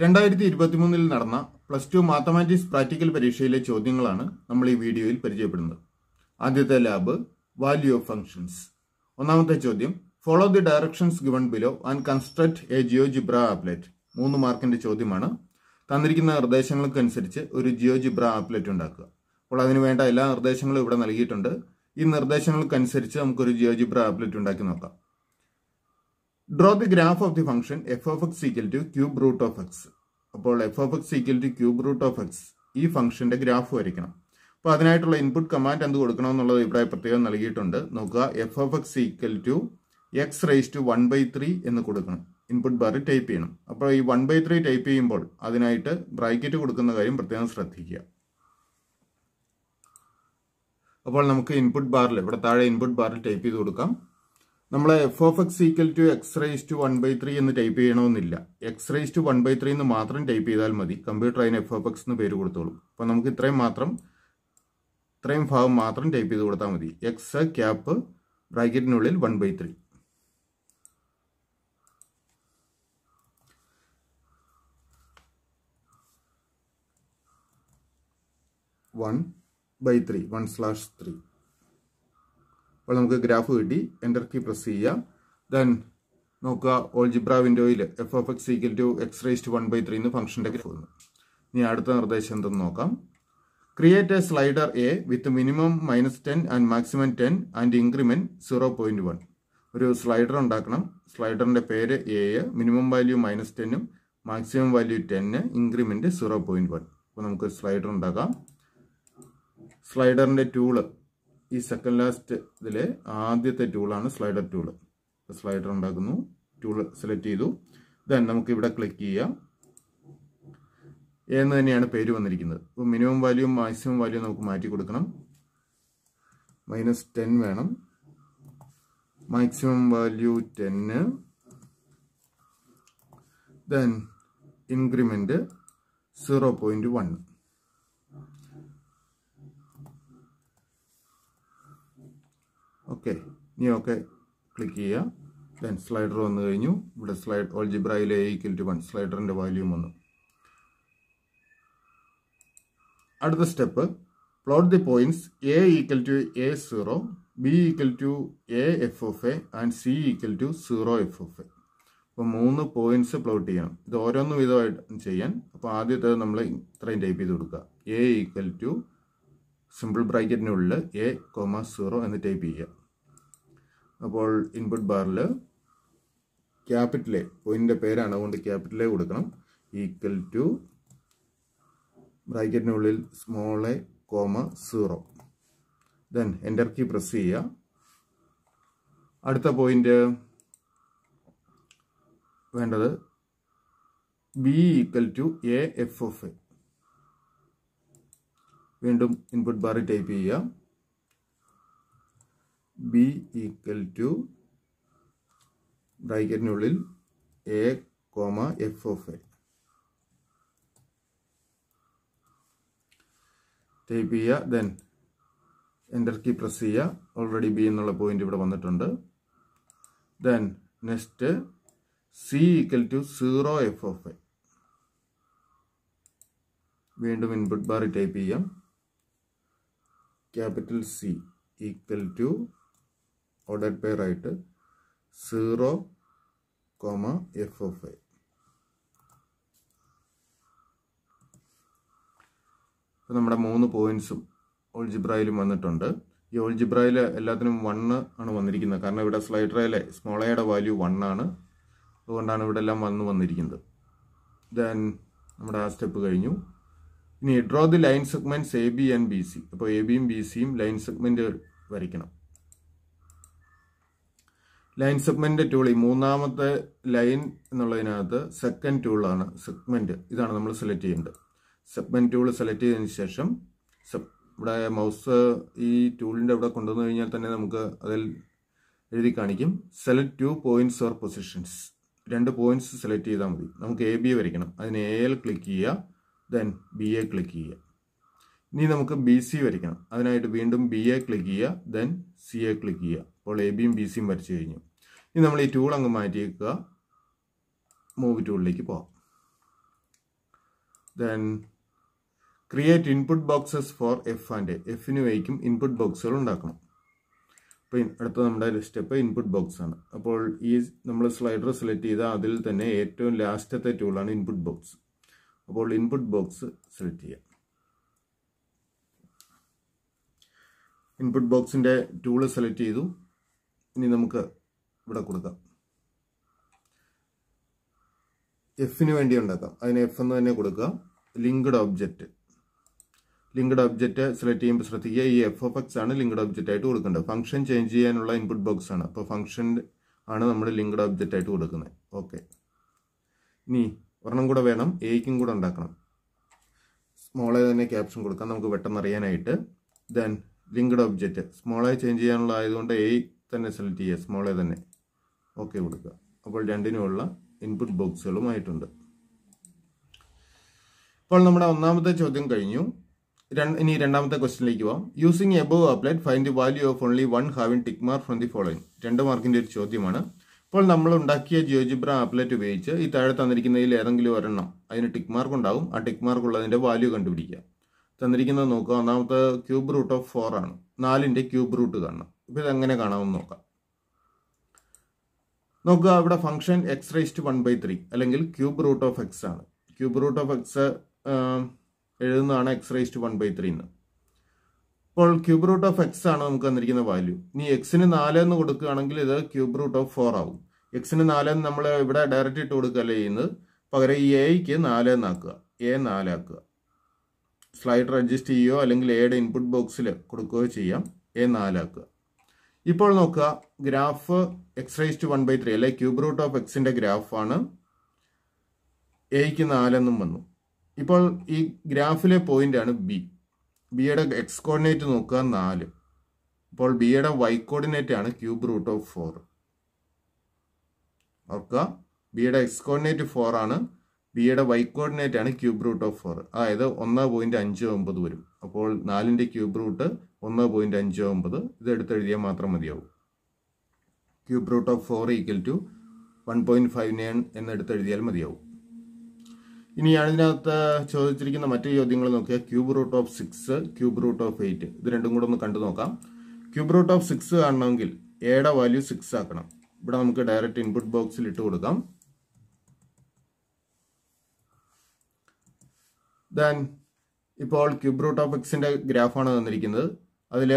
രണ്ടായിരത്തി ഇരുപത്തിമൂന്നിൽ നടന്ന പ്ലസ് ടു മാത്തമാറ്റിക്സ് പ്രാക്ടിക്കൽ പരീക്ഷയിലെ ചോദ്യങ്ങളാണ് നമ്മൾ ഈ വീഡിയോയിൽ പരിചയപ്പെടുന്നത്. ആദ്യത്തെ ലാബ് വാല്യൂ ഓഫ് ഫങ്ഷൻസ് ഒന്നാമത്തെ ചോദ്യം follow the directions given below and construct a GeoGebra applet മൂന്ന് മാർക്കിന്റെ ചോദ്യമാണ്. തന്നിരിക്കുന്ന നിർദ്ദേശങ്ങൾക്കനുസരിച്ച് ഒരു ജിയോ ജിബ്ര ആപ്ലെറ്റ് ഉണ്ടാക്കുക. അപ്പോൾ അതിന് വേണ്ട എല്ലാ നിർദ്ദേശങ്ങളും ഇവിടെ നൽകിയിട്ടുണ്ട്. ഈ നിർദ്ദേശങ്ങൾക്കനുസരിച്ച് നമുക്കൊരു ജിയോ ജിബ്ര ആപ്ലെറ്റ് ഉണ്ടാക്കി നോക്കാം. Draw the graph of the function F of X equal to cube root of X അപ്പോൾ F of X equal to cube root of X ഈ ഫംഗ്ഷന്റെ ഗ്രാഫ് വരയ്ക്കണം. അപ്പോൾ അതിനായിട്ടുള്ള ഇൻപുട്ട് കമാൻഡ് എന്ത് കൊടുക്കണം എന്നുള്ളത് ഇവിടെ പ്രത്യേകം നൽകിയിട്ടുണ്ട്. നോക്കുക F of X equal to X raise to one by three എന്ന് കൊടുക്കണം. ഇൻപുട്ട് ബാറിൽ ടൈപ്പ് ചെയ്യണം. അപ്പോൾ ഈ വൺ ബൈ ത്രീ ടൈപ്പ് ചെയ്യുമ്പോൾ അതിനായിട്ട് ബ്രാക്കറ്റ് കൊടുക്കുന്ന കാര്യം പ്രത്യേകം ശ്രദ്ധിക്കുക. അപ്പോൾ നമുക്ക് ഇൻപുട്ട് ബാറിൽ ഇവിടെ താഴെ ഇൻപുട്ട് ബാറിൽ ടൈപ്പ് ചെയ്ത് കൊടുക്കാം. നമ്മൾ F of X equal to X raise to one by three എന്ന് ടൈപ്പ് ചെയ്യണമെന്നില്ല. X raise to one by three എന്ന് മാത്രം ടൈപ്പ് ചെയ്താൽ മതി. കമ്പ്യൂട്ടർ അതിന് എഫ് ഓഫ് എക്സ് എന്ന് പേര് കൊടുത്തോളും. അപ്പോൾ നമുക്ക് ഇത്രയും മാത്രം ഇത്രയും ഭാഗം മാത്രം ടൈപ്പ് ചെയ്ത് കൊടുത്താൽ മതി. എക്സ് ക്യാപ്പ് ബ്രാക്കറ്റിനുള്ളിൽ one by three one by three one slash three അപ്പോൾ നമുക്ക് ഗ്രാഫ് കിട്ടി. എന്റർ കീ പ്രസ് ചെയ്യാം. ദെൻ നോക്കുക ഓൾജിബ്ര വിൻഡോയിൽ F F X equal to X raised one by three എന്ന് ഫംഗ്ഷന്റെ ഗ്രാഫ് വന്നു. ഇനി അടുത്ത നിർദ്ദേശം എന്തെന്ന് നോക്കാം. Create a slider A with minimum minus ten and maximum ten and increment zero point one ഒരു സ്ലൈഡർ ഉണ്ടാക്കണം. സ്ലൈഡറിന്റെ പേര് എ മിനിമം വാല്യൂ മൈനസ് ടെന്നും മാക്സിമം വാല്യൂ ടെന്ന് ഇൻക്രിമെന്റ് സീറോ പോയിന്റ് വൺ അപ്പോൾ നമുക്ക് സ്ലൈഡർ ഉണ്ടാക്കാം. സ്ലൈഡറിന്റെ ടൂൾ ഈ സെക്കൻഡ് ലാസ്റ്റ് ഇതിലെ ആദ്യത്തെ ടൂളാണ് സ്ലൈഡർ ടൂൾ സ്ലൈഡർ ഉണ്ടാക്കുന്നു. ടൂൾ സെലക്ട് ചെയ്തു. ദെൻ നമുക്ക് ഇവിടെ ക്ലിക്ക് ചെയ്യാം. എന്ന് തന്നെയാണ് പേര് വന്നിരിക്കുന്നത്. അപ്പോൾ മിനിമം വാല്യൂ മാക്സിമം വാല്യൂ നമുക്ക് മാറ്റി കൊടുക്കണം. മൈനസ് ടെൻ വേണം. Maximum value ten then increment zero point one okay. ഇനി ഓക്കെ. ക്ലിക്ക് ചെയ്യുക. ദെൻ സ്ലൈഡർ വന്നു കഴിഞ്ഞു. ഇവിടെ സ്ലൈഡ് ഓൾജിബ്രയിലെ ഈക്വൽ ടു വൺ സ്ലൈഡറിന്റെ വാല്യൂം വന്നു അടുത്ത step. Plot the points A equal to A zero B equal to A F of A and C equal to zero F of A അപ്പോൾ മൂന്ന് പോയിന്റ്സ് പ്ലോട്ട് ചെയ്യണം. ഇത് ഓരോന്നും വിധമായിട്ട് ചെയ്യാൻ. അപ്പോൾ ആദ്യത്തെ നമ്മൾ ഇത്രയും ടൈപ്പ് ചെയ്ത് കൊടുക്കുക. എ ഈക്വൽ ടു സിമ്പിൾ ബ്രാക്കറ്റിനുള്ളിൽ എ കോമ സീറോ എന്ന് ടൈപ്പ് ചെയ്യുക. അപ്പോൾ ഇൻപുട്ട് ബാറിൽ ക്യാപിറ്റൽ എ പോയിന്റിന്റെ പേരാണ്. അതുകൊണ്ട് ക്യാപിറ്റൽ എ കൊടുക്കണം. ഈക്വൽ ടു ബ്രാക്കറ്റിനുള്ളിൽ small A comma zero then enter key press ചെയ്യുക. അടുത്ത പോയിന്റ് വേണ്ടത് B equal to A F of A വീണ്ടും ഇൻപുട്ട് ബാറിൽ ടൈപ്പ് ചെയ്യുക. ബി ഈക്വൽ ടു ബ്രാക്കറ്റിനുള്ളിൽ A comma F of A type ചെയ്യുക. ദെൻ എന്റർ കീ പ്രസ് ചെയ്യുക. Already B എന്നുള്ള പോയിന്റ് ഇവിടെ വന്നിട്ടുണ്ട്. Then next C equal to zero F of A വീണ്ടും ഇൻപുട്ട് ബാറിൽ ടൈപ്പ് ചെയ്യാം. Capital C equal to order pair ആയിട്ട് zero comma F of I ഇപ്പം നമ്മുടെ മൂന്ന് പോയിന്റ്സും ഓൾജിബ്രായിലും വന്നിട്ടുണ്ട്. ഈ ഓൾജിബ്രായിൽ എല്ലാത്തിനും വണ്ണ് ആണ് വന്നിരിക്കുന്നത്. കാരണം ഇവിടെ സ്ലൈഡറയിലെ സ്മോൾ എയുടെ വാല്യൂ വൺ ആണ്. അതുകൊണ്ടാണ് ഇവിടെ എല്ലാം വന്ന് വന്നിരിക്കുന്നത്. ദെൻ നമ്മുടെ ആ സ്റ്റെപ്പ് കഴിഞ്ഞു. ഇനി draw the line segments A B and B C അപ്പോൾ എ ബിയും ബി സിയും ലൈൻ സെഗ്മെന്റ് വരയ്ക്കണം. ലൈൻ സെഗ്മെന്റ് ടൂൾ ഈ മൂന്നാമത്തെ ലൈൻ എന്നുള്ളതിനകത്ത് സെക്കൻഡ് ടൂളാണ് സെഗ്മെന്റ് ഇതാണ് നമ്മൾ സെലക്ട് ചെയ്യേണ്ടത്. സെഗ്മെന്റ് ടൂൾ സെലക്ട് ചെയ്തതിന് ശേഷം ഇവിടെ മൗസ് ഈ ടൂളിന്റെ ഇവിടെ കൊണ്ടുവന്നു കഴിഞ്ഞാൽ തന്നെ നമുക്ക് അതിൽ എഴുതി കാണിക്കും. Select two points or positions രണ്ട് പോയിന്റ്സ് സെലക്ട് ചെയ്താൽ മതി. നമുക്ക് എ ബി വരയ്ക്കണം. അതിന് എ എൽ ക്ലിക്ക് ചെയ്യുക. ദെൻ ബി എ ക്ലിക്ക് ചെയ്യുക. ഇനി നമുക്ക് ബി സി വരയ്ക്കണം. അതിനായിട്ട് വീണ്ടും ബി എ ക്ലിക്ക് ചെയ്യുക ദെൻ സി എ ക്ലിക്ക് ചെയ്യുക. അപ്പോൾ എ ബിയും ബി സിയും വരച്ചു കഴിഞ്ഞു. ഇനി നമ്മൾ ഈ ടൂൾ അങ്ങ് മാറ്റിയേക്കുക മൂവ് ടൂളിലേക്ക് പോകാം then create input boxes for F and എഫിന് വയ്ക്കും ഇൻപുട്ട് ബോക്സുകൾ ഉണ്ടാക്കണം. അപ്പോൾ അടുത്ത നമ്മുടെ സ്റ്റെപ്പ് ഇൻപുട്ട് ബോക്സ് ആണ്. അപ്പോൾ ഈ നമ്മൾ സ്ലൈഡർ സെലക്ട് ചെയ്താൽ അതിൽ തന്നെ ഏറ്റവും ലാസ്റ്റത്തെ ടൂളാണ് ഇൻപുട്ട് ബോക്സ് അപ്പോൾ ഇൻപുട്ട് ബോക്സ് സെലക്ട് ചെയ്യാം. ഇൻപുട്ട് ബോക്സിന്റെ ടൂൾ സെലക്ട് ചെയ്തു. ഇനി നമുക്ക് ഇവിടെ കൊടുക്കാം. എഫിന് വേണ്ടി ഉണ്ടാക്കാം. അതിന് എഫ് എന്ന് തന്നെ കൊടുക്കുക linked object linked object select ചെയ്യുമ്പോൾ ശ്രദ്ധിക്കുക ഈ എഫ് ഓഫ് എക്സ് ആണ് ലിങ്ക്ഡ് ഒബ്ജക്റ്റ് ആയിട്ട് കൊടുക്കേണ്ടത്. ഫംഗ്ഷൻ ചേഞ്ച് ചെയ്യാനുള്ള ഇൻപുട്ട് ബോക്സ് ആണ്. അപ്പോൾ ഫംഗ്ഷൻ ആണ് നമ്മൾ ലിങ്ക്ഡ് ഒബ്ജക്റ്റ് ആയിട്ട് കൊടുക്കുന്നത്. ഓക്കെ ഇനി ഒരെണ്ണം കൂടെ വേണം. എയ്ക്കും കൂടെ ഉണ്ടാക്കണം. സ്മോളെ തന്നെ ക്യാപ്ഷൻ കൊടുക്കാം. നമുക്ക് പെട്ടെന്ന് അറിയാനായിട്ട്. Then linked object. സ്മോളെ ചേഞ്ച് ചെയ്യാനുള്ള ആയതുകൊണ്ട് എ തന്നെ സെലക്ട് ചെയ്യുക. സ്മോളെ തന്നെ. ഓക്കെ കൊടുക്കുക. അപ്പോൾ രണ്ടിനുമുള്ള ഇൻപുട്ട് ബോക്സുകളുമായിട്ടുണ്ട് ഇപ്പോൾ നമ്മുടെ ഒന്നാമത്തെ ചോദ്യം കഴിഞ്ഞു. ഇനി രണ്ടാമത്തെ ക്വസ്റ്റിനിലേക്ക് പോവാം. Using above applet find the value of only one having tick mark from the following രണ്ട് മാർക്കിന്റെ ഒരു ചോദ്യമാണ്. ഇപ്പോൾ നമ്മൾ ഉണ്ടാക്കിയ ജിയോജിബ്ര ആപ്ലറ്റ് ഉപയോഗിച്ച് ഈ താഴെ തന്നിരിക്കുന്നതിൽ ഏതെങ്കിലും ഒരെണ്ണം അതിന് ടിക് മാർക്ക് ഉണ്ടാവും. ആ ടിക് മാർക്ക് ഉള്ളതിന്റെ വാല്യൂ കണ്ടുപിടിക്കുക. തന്നിരിക്കുന്നത് നോക്കുക. ഒന്നാമത്തെ ക്യൂബ് റൂട്ട് ഓഫ് ഫോർ ആണ്. നാലിന്റെ ക്യൂബ് റൂട്ട് കാണണം. ഇപ്പൊ ഇത് എങ്ങനെ കാണാമെന്ന് നോക്കാം. നോക്കുക ഇവിടെ function X raised one by three അല്ലെങ്കിൽ ക്യൂബ് റൂട്ട് ഓഫ് എക്സ് ആണ്. Cube root of X എഴുതുന്നതാണ് X raised one by three എന്ന്. ഇപ്പോൾ ക്യൂബ് റൂട്ട് ഓഫ് എക്സ് ആണ് നമുക്ക് തന്നിരിക്കുന്ന വാല്യൂ ഇനി എക്സിന് നാല് എന്ന് കൊടുക്കുകയാണെങ്കിൽ ഇത് ക്യൂബ് റൂട്ട് ഓഫ് ഫോർ ആവും. എക്സിന് നാല് നമ്മൾ ഇവിടെ ഡയറക്റ്റ് ഇട്ട് കൊടുക്കുകയല്ല ചെയ്യുന്നത്? പകരം ഈ എയ്ക്ക് നാല് എന്നാക്കുക. എ നാലാക്കുക സ്ലൈഡർ അഡ്ജസ്റ്റ് ചെയ്യുകയോ അല്ലെങ്കിൽ എയുടെ ഇൻപുട്ട് ബോക്സിൽ കൊടുക്കുകയോ ചെയ്യാം. എ നാലാക്കുക. ഇപ്പോൾ നോക്കുക. Graph X raised one by three അല്ലെ? ക്യൂബ് റൂട്ട് ഓഫ് എക്സിന്റെ ഗ്രാഫാണ് എയ്ക്ക് നാലെന്നും വന്നു. ഇപ്പോൾ ഈ ഗ്രാഫിലെ പോയിന്റ് ആണ് ബി ബിയുടെ എക്സ് കോർഡിനേറ്റ് നോക്കുക. നാല്. ഇപ്പോൾ ബിയുടെ വൈ കോർഡിനേറ്റ് ആണ് ക്യൂബ് റൂട്ട് ഓഫ് ഫോർ ഓർക്കുക. ബിയുടെ എക്സ് കോർഡിനേറ്റ് ഫോർ ആണ്. ബിയുടെ വൈ കോർഡിനേറ്റ് ആണ് ക്യൂബ് റൂട്ട് ഓഫ് ഫോർ അതായത് ഒന്ന് പോയിന്റ് അഞ്ച് ഒമ്പത് വരും. അപ്പോൾ നാലിന്റെ ക്യൂബ് റൂട്ട് ഒന്ന് പോയിന്റ് അഞ്ച് ഒമ്പത്. ഇത് എടുത്തെഴുതിയാൽ മാത്രം മതിയാവും. Cube root of four equal to one point five nine എന്ന് എടുത്തെഴുതിയാൽ മതിയാവും. ഇനി ഞാനിതിനകത്ത് ചോദിച്ചിരിക്കുന്ന മറ്റു ചോദ്യങ്ങൾ നോക്കിയാൽ cube root of six cube root of eight ഇത് രണ്ടും കൂടെ ഒന്ന് കണ്ടു നോക്കാം. ക്യൂബ് റൂട്ട് ഓഫ് സിക്സ് കാണണമെങ്കിൽ എയുടെ വാല്യൂ സിക്സ് ആക്കണം. ഇവിടെ നമുക്ക് ഡയറക്റ്റ് ഇൻപുട്ട് ബോക്സിൽ ഇട്ട് കൊടുക്കാം. ദെൻ ഇപ്പോൾ ക്യൂബ് റൂട്ട് ഓഫ് എക്സിന്റെ ഗ്രാഫാണ് തന്നിരിക്കുന്നത്. അതിൽ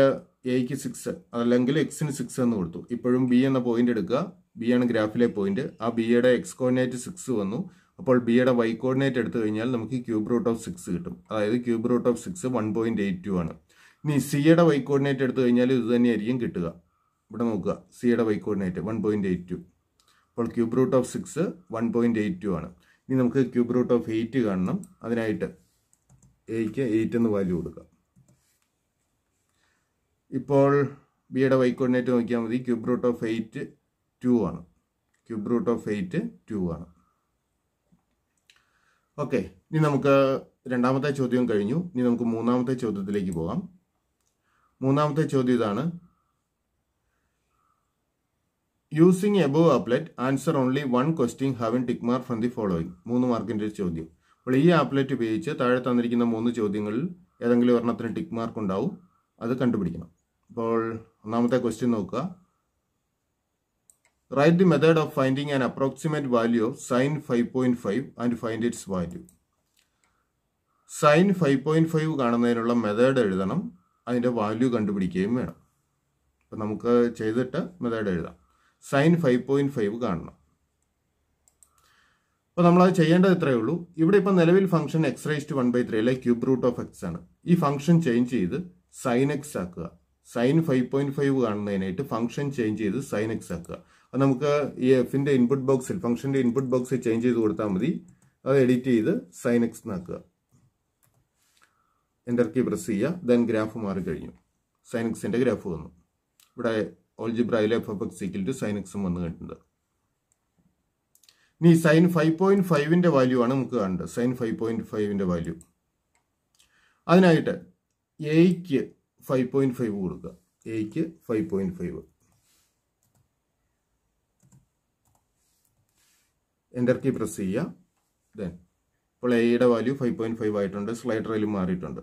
എയ്ക്ക് സിക്സ് അല്ലെങ്കിൽ എക്സിന് സിക്സ് എന്ന് കൊടുത്തു. ഇപ്പോഴും ബി എന്ന പോയിന്റ് എടുക്കുക. ബി ആണ് ഗ്രാഫിലെ പോയിന്റ് ആ ബിയുടെ എക്സ് കോർഡിനേറ്റ് സിക്സ് വന്നു. അപ്പോൾ ബിയുടെ വൈ കോർഡിനേറ്റ് എടുത്തു കഴിഞ്ഞാൽ നമുക്ക് ക്യൂബ് റൂട്ട് ഓഫ് സിക്സ് കിട്ടും. അതായത് cube root of six one point eight two ആണ്. ഇനി സിയുടെ വൈ കോർഡിനേറ്റ് എടുത്തു കഴിഞ്ഞാൽ ഇത് തന്നെയായിരിക്കും കിട്ടുക. ഇവിടെ നോക്കുക. സിയുടെ Y coordinate one point eight two അപ്പോൾ cube root of six one point eight two ആണ്. ഇനി നമുക്ക് ക്യൂബ് റൂട്ട് ഓഫ് എയ്റ്റ് കാണണം. അതിനായിട്ട് എയ്ക്ക് എയ്റ്റ് എന്ന് വാല്യൂ കൊടുക്കാം. ഇപ്പോൾ ബിയുടെ വൈ കോർഡിനേറ്റ് നോക്കിയാൽ മതി. Cube root of eight two ആണ്. Cube root of eight two ആണ്. ഓക്കെ ഇനി നമുക്ക് രണ്ടാമത്തെ ചോദ്യം കഴിഞ്ഞു. ഇനി നമുക്ക് മൂന്നാമത്തെ ചോദ്യത്തിലേക്ക് പോകാം. മൂന്നാമത്തെ ചോദ്യം ഇതാണ്. Using above applet answer only one question having tick mark from the following മൂന്ന് മാർക്കിന്റെ ഒരു ചോദ്യം. അപ്പോൾ ഈ ആപ്ലെറ്റ് ഉപയോഗിച്ച് താഴെ തന്നിരിക്കുന്ന മൂന്ന് ചോദ്യങ്ങളിൽ ഏതെങ്കിലും ഒരെണ്ണത്തിന് ടിക്ക് മാർക്ക് ഉണ്ടാവും. അത് കണ്ടുപിടിക്കണം. അപ്പോൾ ഒന്നാമത്തെ ക്വസ്റ്റ്യൻ നോക്കുക. Write the method of finding an approximate value of sine five point five and find its value sine five point five കാണുന്നതിനുള്ള method എഴുതണം. അതിന്റെ വാല്യൂ കണ്ടുപിടിക്കുകയും വേണം. അപ്പം നമുക്ക് ചെയ്തിട്ട് മെത്തേഡ് എഴുതാം. സൈൻ ഫൈവ് പോയിന്റ് ഫൈവ് കാണണം. അപ്പോൾ നമ്മളത് ചെയ്യേണ്ടത് ഇത്രയേ ഉള്ളൂ. ഇവിടെ ഇപ്പം നിലവിൽ function X raised one by three അല്ലെ ക്യൂബ് റൂട്ട് ഓഫ് എക്സ് ആണ്. ഈ ഫംഗ്ഷൻ ചേഞ്ച് ചെയ്ത് സൈൻ എക്സ് ആക്കുക. സൈൻ ഫൈവ് പോയിന്റ് ഫൈവ് കാണുന്നതിനായിട്ട് ഫംഗ്ഷൻ ചേഞ്ച് ചെയ്ത് സൈൻ എക്സ് ആക്കുക. അത് നമുക്ക് ഈ എഫിന്റെ ഇൻപുട്ട് ബോക്സിൽ ഫംഗ്ഷന്റെ ഇൻപുട്ട് ബോക്സിൽ ചേഞ്ച് ചെയ്ത് കൊടുത്താൽ മതി. അത് എഡിറ്റ് ചെയ്ത് സൈൻ എക്സ് എന്നാക്കുക. എന്റർ കീ പ്രസ് ചെയ്യുക. ദെൻ ഗ്രാഫ് മാറി കഴിഞ്ഞു. സൈൻ എക്സിന്റെ ഗ്രാഫ് വന്നു. ഇവിടെ ഓൾജിബ്രയിലെ F F X equal to sine എക്സും വന്നു കിട്ടുന്നത് ഇനി സൈൻ ഫൈവ് പോയിന്റ് ഫൈവിന്റെ വാല്യൂ ആണ് നമുക്ക് കാണേണ്ടത് സൈൻ ഫൈവ് പോയിന്റ് ഫൈവിന്റെ വാല്യൂ അതിനായിട്ട് എയ്ക്ക് ഫൈവ് പോയിന്റ് ഫൈവ് കൊടുക്കുക. എയ്ക്ക് five point five enter key press ചെയ്യുക. ദെൻ ഇപ്പോൾ എയുടെ വാല്യൂ ഫൈവ് പോയിന്റ് ഫൈവ് ആയിട്ടുണ്ട്. സ്ലൈഡറിലും മാറിയിട്ടുണ്ട്.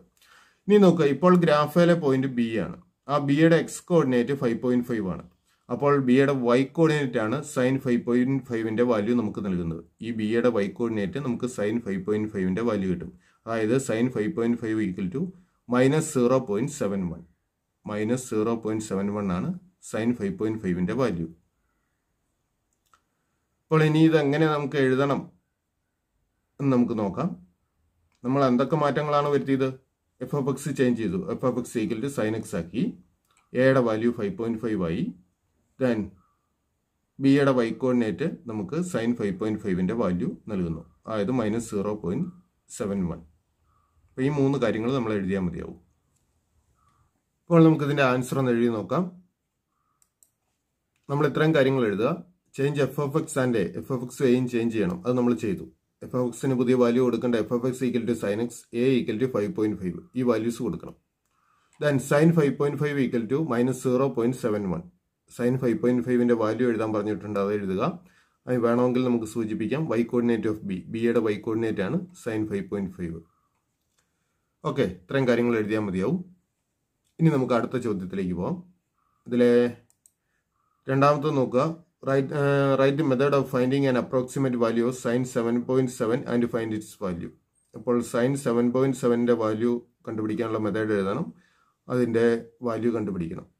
ഇനി നോക്കുക. ഇപ്പോൾ ഗ്രാഫിലെ പോയിന്റ് ബി ആണ്. ആ ബിയുടെ x coordinate five point five ആണ്. അപ്പോൾ ബി യുടെ വൈ കോർഡിനേറ്റ് ആണ് സൈൻ ഫൈവ് പോയിന്റ് ഫൈവിന്റെ വാല്യൂ നമുക്ക് നൽകുന്നത്. ഈ ബി യുടെ വൈ കോർഡിനേറ്റ് നമുക്ക് സൈൻ ഫൈവ് പോയിന്റ് ഫൈവിന്റെ വാല്യൂ കിട്ടും. അതായത് sine five point five equal to minus zero point seven one minus zero point seven one ആണ് സൈൻ ഫൈവ് പോയിന്റ് ഫൈവിന്റെ വാല്യൂ അപ്പോൾ ഇനി ഇതെങ്ങനെ നമുക്ക് എഴുതണം എന്ന് നമുക്ക് നോക്കാം. നമ്മൾ എന്തൊക്കെ മാറ്റങ്ങളാണ് വരുത്തിയത്? എഫ് എഫ് എക്സ് ചേഞ്ച് ചെയ്തു. F F x equal to sine x ആക്കി എയുടെ വാല്യൂ ഫൈവ് പോയിന്റ് ഫൈവ് ആയി. ദെൻ ബിയുടെ വൈ കോർഡിനേറ്റ് നമുക്ക് സൈൻ ഫൈവ് പോയിന്റ് ഫൈവിന്റെ വാല്യൂ നൽകുന്നു. അതായത് minus zero point seven one അപ്പോൾ ഈ മൂന്ന് കാര്യങ്ങൾ നമ്മൾ എഴുതിയാൽ മതിയാവും. ഇപ്പോൾ നമുക്ക് ഇതിന്റെ ആൻസർ ഒന്ന് എഴുതി നോക്കാം. നമ്മൾ ഇത്രയും കാര്യങ്ങൾ എഴുതുക. Change F F x and F F x എയും ചേഞ്ച് ചെയ്യണം. അത് നമ്മൾ ചെയ്തു. എഫ് എഫ് എക്സിന് പുതിയ വാല്യൂ കൊടുക്കേണ്ട F F x equal to sine x A equal to five point five ഈ വാല്യൂസ് കൊടുക്കണം. Then sine five point five equal to minus zero point seven one sine five point ഫൈവിന്റെ value എഴുതാൻ പറഞ്ഞിട്ടുണ്ട്. അത് എഴുതുക. അത് വേണമെങ്കിൽ നമുക്ക് സൂചിപ്പിക്കാം. വൈ കോർഡിനേറ്റ് ഓഫ് ബി ബിയുടെ വൈ കോർഡിനേറ്റ് ആണ് sine five point five okay ഇത്രയും കാര്യങ്ങൾ എഴുതിയാൽ മതിയാവും. ഇനി നമുക്ക് അടുത്ത ചോദ്യത്തിലേക്ക് പോവാം. ഇതിലെ രണ്ടാമത്തെ നോക്കുക. Write write method of finding an approximate value of sine seven point seven and find its value അപ്പോൾ സൈൻ സെവൻ പോയിന്റ് സെവന്റെ വാല്യൂ കണ്ടുപിടിക്കാനുള്ള മെത്തേഡ് എഴുതണം. അതിന്റെ വാല്യൂ കണ്ടുപിടിക്കണം.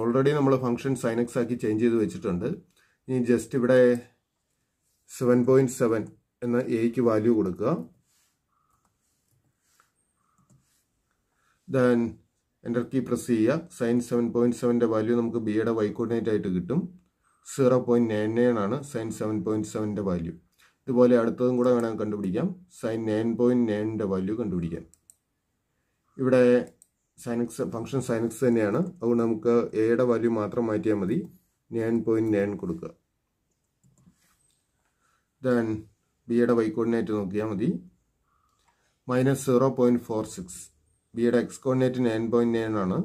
ഓൾറെഡി നമ്മൾ ഫംഗ്ഷൻ സൈൻ എക്സ് ആക്കി ചേഞ്ച് ചെയ്ത് വെച്ചിട്ടുണ്ട്. ഇനി ജസ്റ്റ് ഇവിടെ സെവൻ പോയിന്റ് സെവൻ എന്ന എയ്ക്ക് വാല്യൂ കൊടുക്കുക. ദൻ എന്റർ കീ പ്രസ് ചെയ്യുക. സൈൻ സെവൻ പോയിന്റ് സെവന്റെ വാല്യൂ നമുക്ക് ബിയുടെ വൈ കോർഡിനേറ്റ് ആയിട്ട് കിട്ടും. സീറോ പോയിന്റ് നയൻ നയൻ ആണ് സൈൻ സെവൻ പോയിന്റ് സെവന്റെ വാല്യൂ ഇതുപോലെ അടുത്തതും കൂടെ വേണമെങ്കിൽ കണ്ടുപിടിക്കാം. സൈൻ നയൻ പോയിന്റ് നയന്റെ വാല്യൂ കണ്ടുപിടിക്കാം. ഇവിടെ സൈനക്സ് ഫംഗ്ഷൻ സൈനക്സ് തന്നെയാണ്. അതുകൊണ്ട് നമുക്ക് എയുടെ വാല്യൂ മാത്രം മാറ്റിയാൽ മതി. നയൻ പോയിന്റ് നയൻ കൊടുക്കുക. ദെൻ ബിയുടെ വൈ കോർഡിനേറ്റ് നോക്കിയാൽ മതി. Minus zero point four six ബിയുടെ x coordinate nine point nine ആണ്.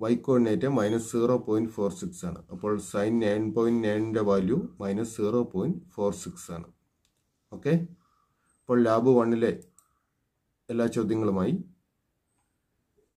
Y coordinate minus zero point four six ആണ്. അപ്പോൾ sine nine point നയനിന്റെ value minus zero point four six ആണ്. Okay അപ്പോൾ ലാബ് വണ്ണിലെ എല്ലാ ചോദ്യങ്ങളുമായി